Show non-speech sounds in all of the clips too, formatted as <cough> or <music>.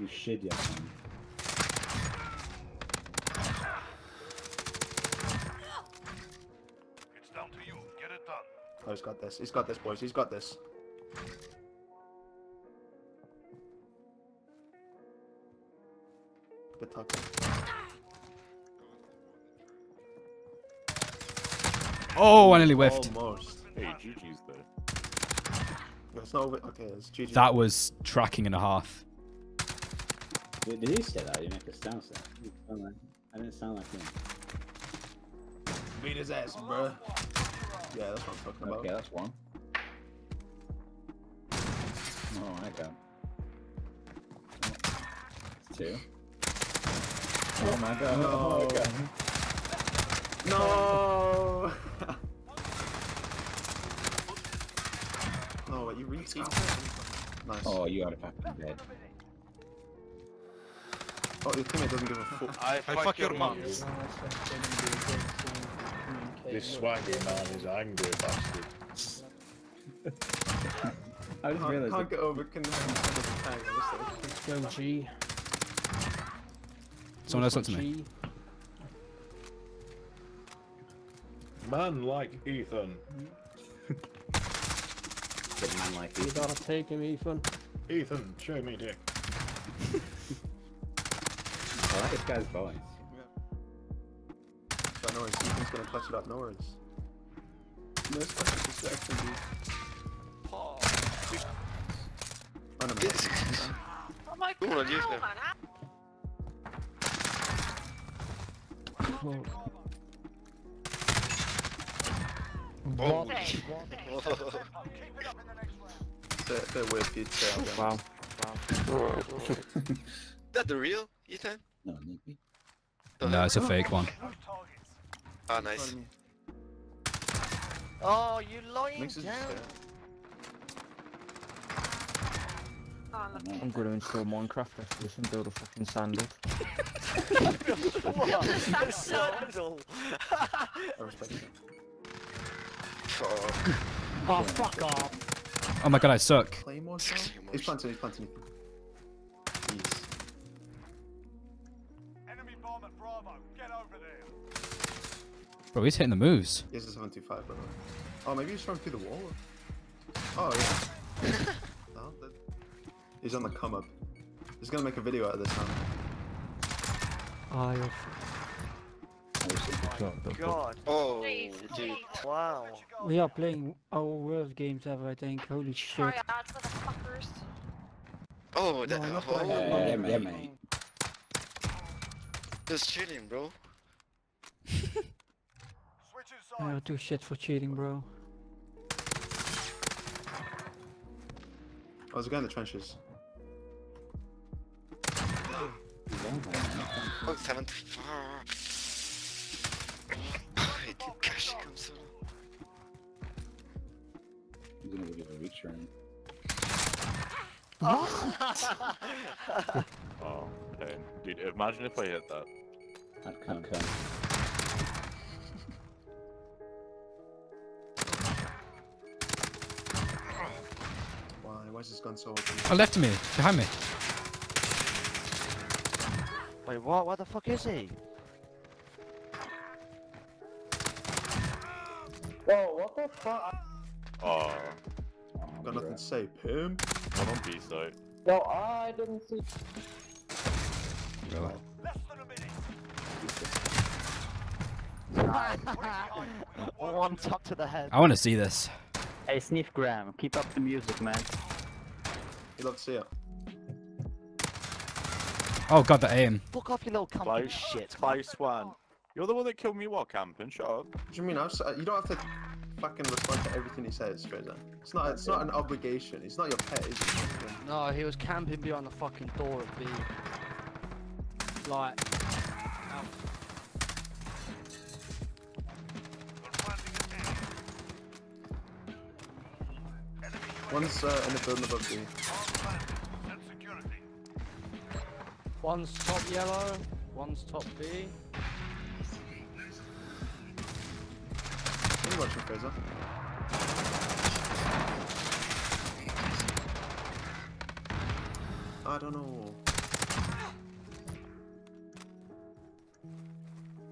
You should, yeah. It's down to you. Get it done. Oh, he's got this. He's got this, boys. He's got this. Good talk. Oh, I nearly whiffed. Almost. Hey, GG's though. It's not over. Okay, it's GG. That was tracking and a half. Did, did he say that? You make a sound set. I didn't sound like him. Beat his ass, bro. Yeah, that's what I'm talking about. Okay, that's one. Oh, I got. Two. Oh my god. Oh my god. No. <laughs> no, you reach? Nice. Oh, you are fucking dead. Oh, your teammate doesn't give a fuck. I, fuck, your mom. This swaggy man is angry bastard. I just Can't, realized can't get over connection with the tank, honestly. Go G. Someone else look to me. Man like Ethan. good man like You you. gotta take him, Ethan. Ethan, show me dick. <laughs> I like this guy's voice. But no worries, Ethan's gonna clutch it up, no worries. No special distraction, dude. Oh, no, man. Come on, use them. Well, Oh. They're, they're weird pizza. Wow. <laughs> that the real Ethan? No, Nicky. No, it's a fake one. Ah, nice. Oh, you lying Makes it down. I'm gonna install Minecraft after this and build a fucking sandal. what? <laughs> <laughs> A Sandal. I respect it. Oh, Oh, fuck off. Oh my god, I suck. He's planting, he's planting. Bro, he's hitting the moves. He has a 725, by the way. Oh, maybe he's trying through the wall? Oh, yeah. <laughs> no, that... He's on the come up. He's gonna make a video out of this now. Oh, you're God. oh dude. Wow. We are playing our worst games ever, I think. Holy shit. Uh, Try the fuckers. Oh, that. No, not oh, that. Yeah, yeah, yeah, mate. just cheating, bro. Switching I sides. don't do shit for cheating, bro. Oh, there's a guy in the trenches. Oh, 74. I did cash come so. He's gonna give you a return. Oh, okay. Dude, imagine if I hit that. I'd come. Why? Why is this gun so open? Oh, left of me, behind me. Wait, what? What the fuck is he? Whoa, what the fuck? Oh, Got nothing to say, pimp. <laughs> one on B side. Really? Less than a minute. One top to the head. I want to see this. Hey, Sniff Graham, keep up the music, man. You love to see it. Oh god, the aim. Fuck off, you little By, company shit. by Swan. You're the one that killed me while camping, shut up. What do you mean? I've, s- you don't have to fucking respond to everything he says, Fraser. It's not. It's not an obligation. It's not your pet, is it? No, he was camping behind the fucking door of B. Like, We're planting an enemy. Enemy UAV One's uh, in the building above B. One's top yellow, one's top B. Can you watch your I don't know.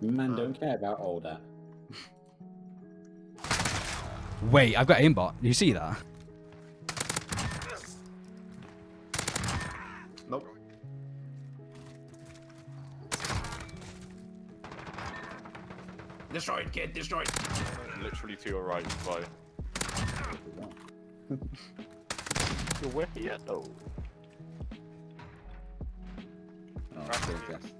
Man, don't uh. care about all that. Wait, I've got aimbot. You see that? Nope. Destroyed, kid, destroyed. Literally to your right, by. <laughs> You're where yet though? Oh, I feel just-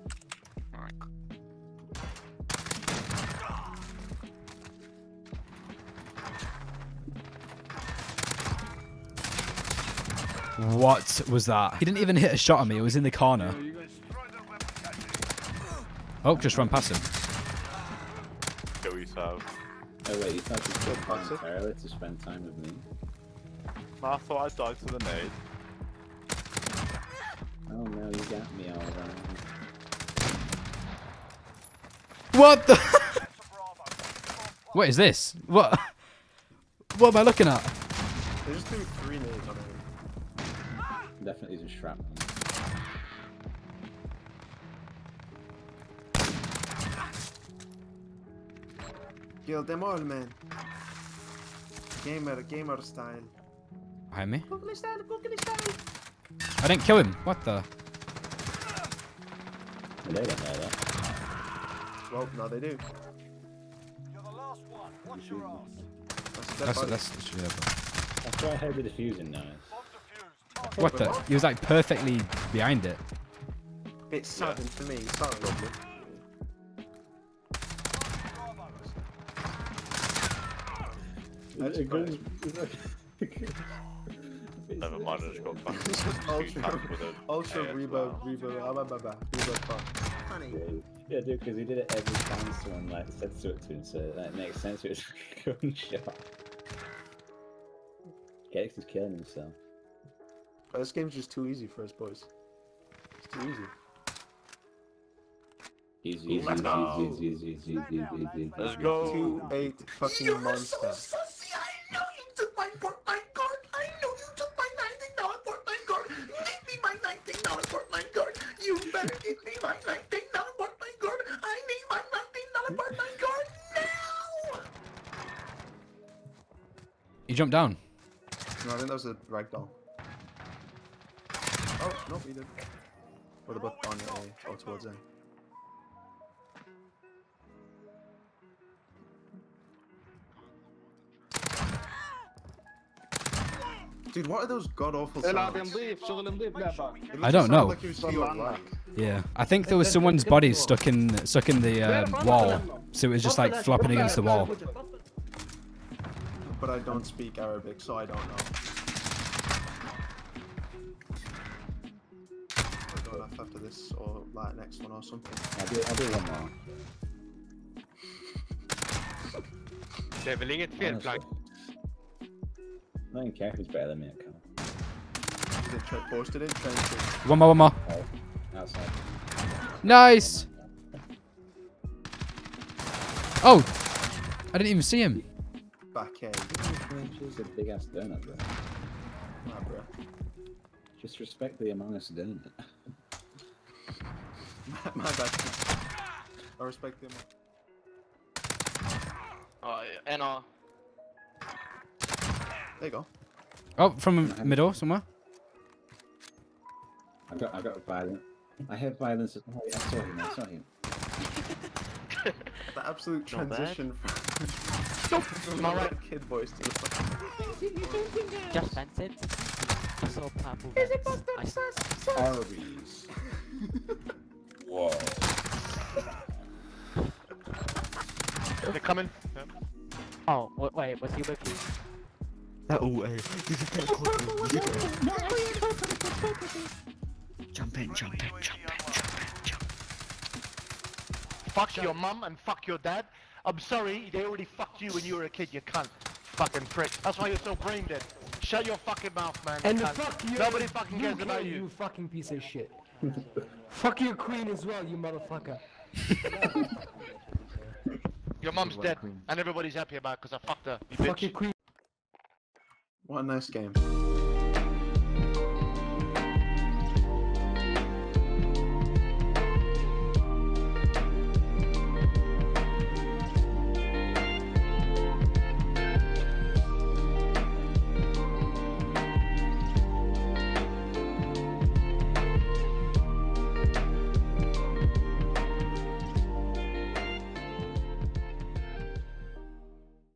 What was that? He didn't even hit a shot at me. It was in the corner. Oh, just run past him. Kill yourself. Oh wait, you thought you could Pass find to spend time with me? I thought I'd die to the nade. Oh no, you got me all wrong. What the? <laughs> what is this? What? <laughs> What am I looking at? They just threw three nades on him. Definitely just shrapnel. Kill them all, man. Gamer, gamer style. Behind me? Google style, Google style. I didn't kill him. What the? They don't know that. Well, no, they do. You're the last one. Watch your ass. That's, dead That's body. that's. that's yeah, but- That's why I heard the defusing noise. Bomb defused. Target What the? He was like perfectly behind it. It's sudden for me. It's not That's It goes- Never mind, I just got fucking <laughs> <laughs> It's just two ultra, tapped with ultra AS reverb, well. reverb, ah, bah, bah, bah, reverb fuck. Funny. Yeah, dude, because he did it every time someone like said to it to him, so that makes sense. <laughs> It was a gunshot. Gex is killing himself. But this game's just too easy for us boys. It's too easy. Easy, easy, Let's easy, go. easy, easy, easy, easy, easy, easy, Let's easy. go. Two eight fucking monster. I know you took my Fortnite card. I know you took my $19 Fortnite card. Give me my $19 Fortnite card. You better give me my $19 Fortnite card. I need my $19 Fortnite card now. He jumped down. No, I think that was a ragdoll. Oh, no, he did. Or the both on A, or oh, towards A. Dude, what are those god awful العب sounds? نظيف شغل نظيف لعبة It I don't sounded know. Like he was feeling like. Yeah, I think there was someone's body stuck in stuck in the uh, wall, so it was just like flopping against the wall. But I don't speak Arabic, so I don't know. I'll go left after this, or like next one or something. I'll do, I'll do one more. Det är väl inget fel Honestly. I don't even care if better than me at Carl. He did posted it, to One more, one more. Oh, outside. Nice. Oh, I didn't even see him. back in. It's a big ass donut, bro. Nah, bro. Just <laughs> respect the Among Us donut. My bad. I respect him. Oh, and uh, There you go. Oh, from middle somewhere. I got, I got violent. I have violence. Oh, wait, I saw him. I saw him. The absolute Not transition from, <laughs> from All the right. kid voice to the fucking. Just sent it. I saw purple vents. I s- Arby's. Whoa. They're coming. Oh, wait, was he with you? Oh, <laughs> jump in, jump in, jump in, jump in, jump Fuck your mum and fuck your dad. I'm sorry, they already fucked you when you were a kid, you cunt. Fucking prick. That's why you're so brain dead. Shut your fucking mouth, man. And you cunt. fuck you. Nobody fucking cares about you. You fucking piece of shit. fuck your queen as well, you motherfucker. Your mum's dead, and everybody's happy about it because I fucked her. You Fuck bitch. your queen. What a nice game.